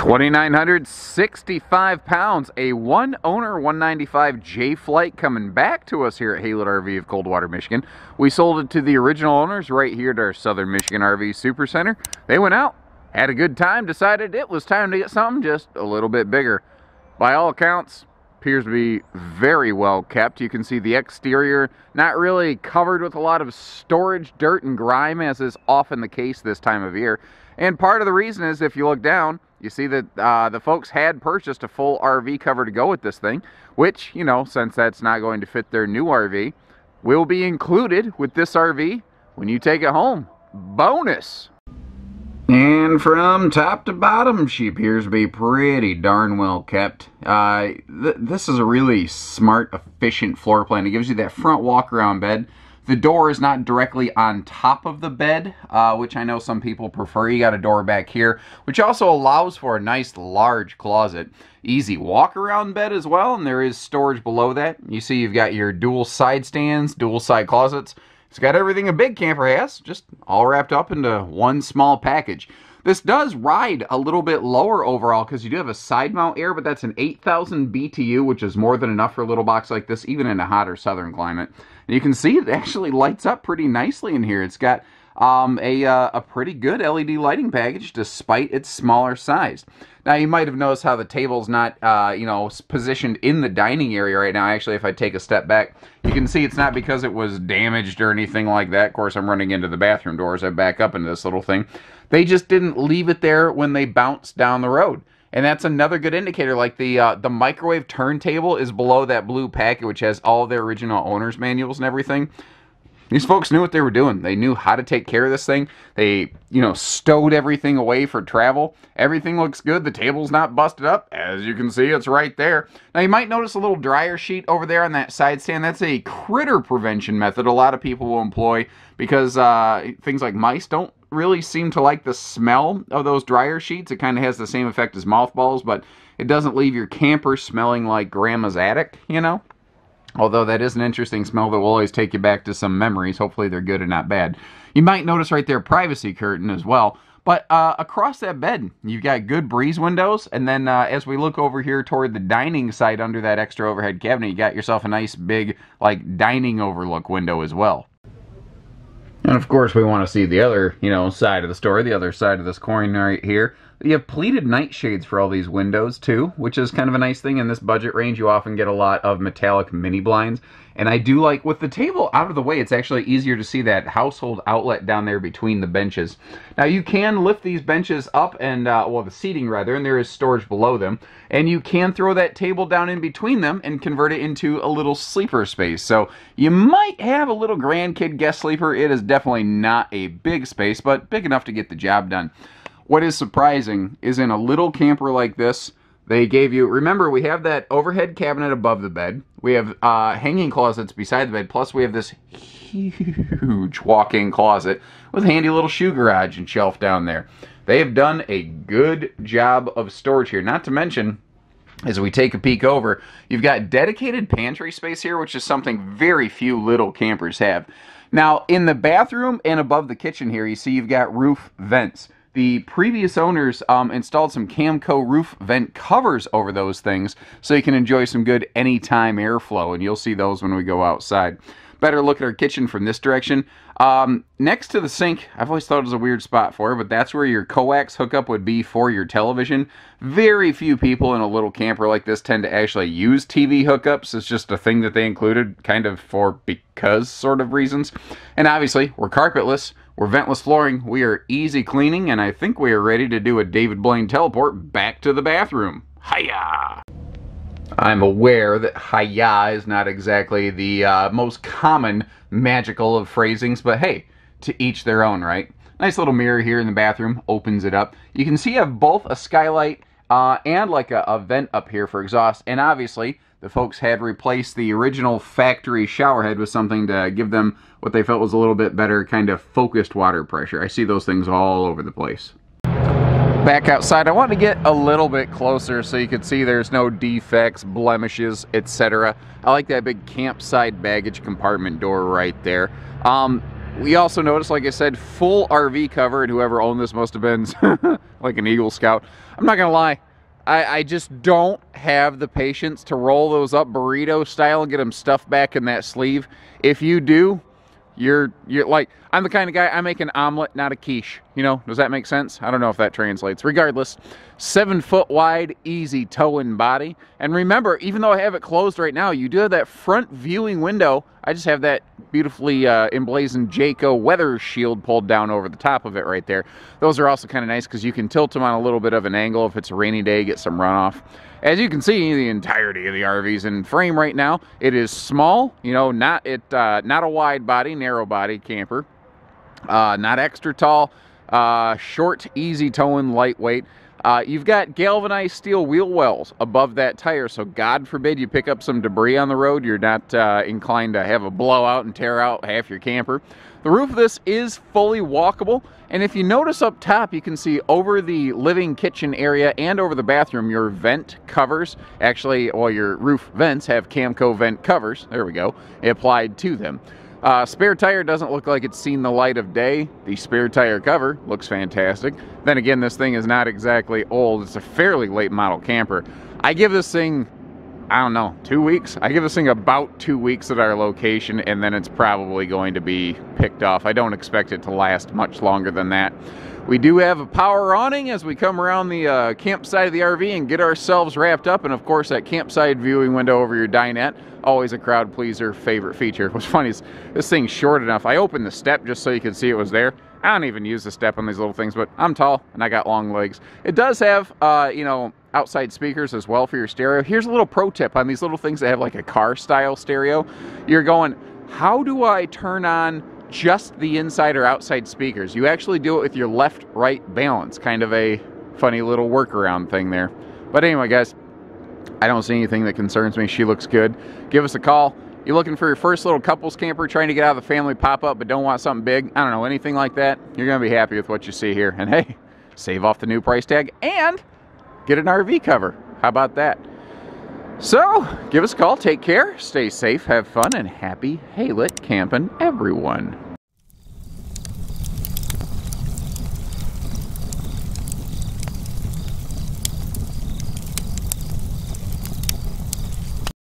2,965 pounds, a one owner 195 Jay Flight coming back to us here at Haylett RV of Coldwater, Michigan. We sold it to the original owners right here at our Southern Michigan RV Super Center. They went out, had a good time, decided it was time to get something just a little bit bigger. By all accounts, appears to be very well kept. You can see the exterior not really covered with a lot of storage, dirt, and grime, as is often the case this time of year. And part of the reason is if you look down, you see that uh, the folks had purchased a full RV cover to go with this thing, which, you know, since that's not going to fit their new RV, will be included with this RV when you take it home. Bonus! And from top to bottom, she appears to be pretty darn well kept. Uh, th this is a really smart, efficient floor plan. It gives you that front walk-around bed. The door is not directly on top of the bed, uh, which I know some people prefer. You got a door back here, which also allows for a nice large closet. Easy walk-around bed as well, and there is storage below that. You see you've got your dual side stands, dual side closets. It's got everything a big camper has, just all wrapped up into one small package. This does ride a little bit lower overall because you do have a side mount air, but that's an 8,000 BTU, which is more than enough for a little box like this, even in a hotter southern climate. And you can see it actually lights up pretty nicely in here. It's got um, a, uh, a pretty good LED lighting package despite its smaller size. Now you might have noticed how the table's not, uh, you know, positioned in the dining area right now. Actually, if I take a step back, you can see it's not because it was damaged or anything like that. Of course, I'm running into the bathroom doors. I back up into this little thing. They just didn't leave it there when they bounced down the road. And that's another good indicator. Like the uh, the microwave turntable is below that blue packet, which has all their original owner's manuals and everything. These folks knew what they were doing. They knew how to take care of this thing. They, you know, stowed everything away for travel. Everything looks good. The table's not busted up. As you can see, it's right there. Now, you might notice a little dryer sheet over there on that side stand. That's a critter prevention method a lot of people will employ because uh, things like mice don't really seem to like the smell of those dryer sheets. It kind of has the same effect as mothballs, but it doesn't leave your camper smelling like grandma's attic, you know? Although that is an interesting smell that will always take you back to some memories. Hopefully they're good and not bad. You might notice right there privacy curtain as well. But uh, across that bed, you've got good breeze windows. And then uh, as we look over here toward the dining side under that extra overhead cabinet, you got yourself a nice big like dining overlook window as well. And of course we want to see the other, you know, side of the story, the other side of this coin right here. You have pleated nightshades for all these windows too, which is kind of a nice thing. In this budget range, you often get a lot of metallic mini blinds. And I do like, with the table out of the way, it's actually easier to see that household outlet down there between the benches. Now you can lift these benches up and, uh, well the seating rather, and there is storage below them. And you can throw that table down in between them and convert it into a little sleeper space. So you might have a little grandkid guest sleeper. It is definitely not a big space, but big enough to get the job done. What is surprising is in a little camper like this, they gave you, remember we have that overhead cabinet above the bed. We have uh, hanging closets beside the bed, plus we have this huge walk-in closet with a handy little shoe garage and shelf down there. They have done a good job of storage here. Not to mention, as we take a peek over, you've got dedicated pantry space here, which is something very few little campers have. Now, in the bathroom and above the kitchen here, you see you've got roof vents. The previous owners um, installed some Camco roof vent covers over those things so you can enjoy some good anytime airflow, and you'll see those when we go outside. Better look at our kitchen from this direction. Um, next to the sink, I've always thought it was a weird spot for it, but that's where your coax hookup would be for your television. Very few people in a little camper like this tend to actually use TV hookups. It's just a thing that they included kind of for because sort of reasons. And obviously, we're carpetless, we're ventless flooring, we are easy cleaning, and I think we are ready to do a David Blaine teleport back to the bathroom. Hiya! I'm aware that hiya is not exactly the uh, most common magical of phrasings, but hey, to each their own, right? Nice little mirror here in the bathroom, opens it up. You can see I have both a skylight uh, and like a, a vent up here for exhaust, and obviously the folks had replaced the original factory shower head with something to give them what they felt was a little bit better kind of focused water pressure. I see those things all over the place. Back outside, I want to get a little bit closer so you can see there's no defects, blemishes, etc. I like that big campsite baggage compartment door right there. Um, We also noticed, like I said, full RV cover, and whoever owned this must have been like an Eagle Scout. I'm not gonna lie, I, I, just don't have the patience to roll those up burrito style and get them stuffed back in that sleeve. If you do, you're you're like I'm the kind of guy I make an omelet, not a quiche. You know, does that make sense? I don't know if that translates. Regardless, seven foot wide, easy toe towing body. And remember, even though I have it closed right now, you do have that front viewing window. I just have that beautifully uh, emblazoned Jayco weather shield pulled down over the top of it right there. Those are also kind of nice because you can tilt them on a little bit of an angle if it's a rainy day, get some runoff. As you can see, the entirety of the RV's in frame right now. It is small, you know, not it, uh, not a wide body, narrow body camper, uh, not extra tall, uh, short, easy towing, lightweight. Uh, you've got galvanized steel wheel wells above that tire, so God forbid you pick up some debris on the road, you're not uh, inclined to have a blowout and tear out half your camper. The roof of this is fully walkable, and if you notice up top, you can see over the living kitchen area and over the bathroom, your vent covers, actually, well, your roof vents have Camco vent covers, there we go, applied to them. Uh, spare tire doesn't look like it's seen the light of day. The spare tire cover looks fantastic. Then again, this thing is not exactly old. It's a fairly late model camper. I give this thing, I don't know, two weeks? I give this thing about two weeks at our location and then it's probably going to be picked off. I don't expect it to last much longer than that. We do have a power awning as we come around the uh, campsite of the RV and get ourselves wrapped up. And of course, that campsite viewing window over your dinette, always a crowd pleaser favorite feature. What's funny is this thing's short enough. I opened the step just so you could see it was there. I don't even use the step on these little things, but I'm tall and I got long legs. It does have, uh, you know, outside speakers as well for your stereo. Here's a little pro tip on these little things that have like a car style stereo. You're going, how do I turn on just the inside or outside speakers. You actually do it with your left right balance, kind of a funny little workaround thing there. But anyway, guys, I don't see anything that concerns me. She looks good. Give us a call. You're looking for your first little couples camper, trying to get out of the family pop up, but don't want something big. I don't know, anything like that. You're going to be happy with what you see here. And hey, save off the new price tag and get an RV cover. How about that? So, give us a call, take care, stay safe, have fun, and happy Haylett camping, everyone.